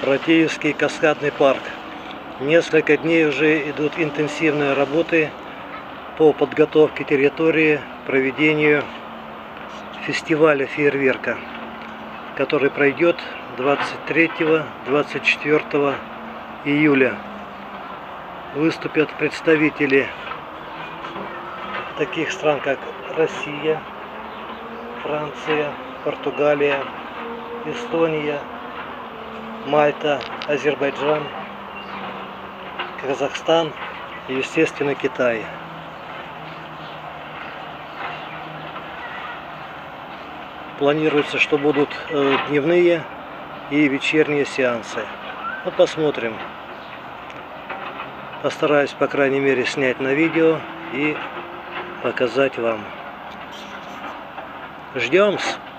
Братеевский каскадный парк. Несколько дней уже идут интенсивные работы по подготовке территории проведению фестиваля фейерверка, который пройдет 23-24 июля. Выступят представители таких стран, как Россия, Франция, Португалия, Эстония, Мальта, Азербайджан, Казахстан и, естественно, Китай. Планируется, что будут э, дневные и вечерние сеансы. Ну, посмотрим. Постараюсь, по крайней мере, снять на видео и показать вам. Ждем. -с.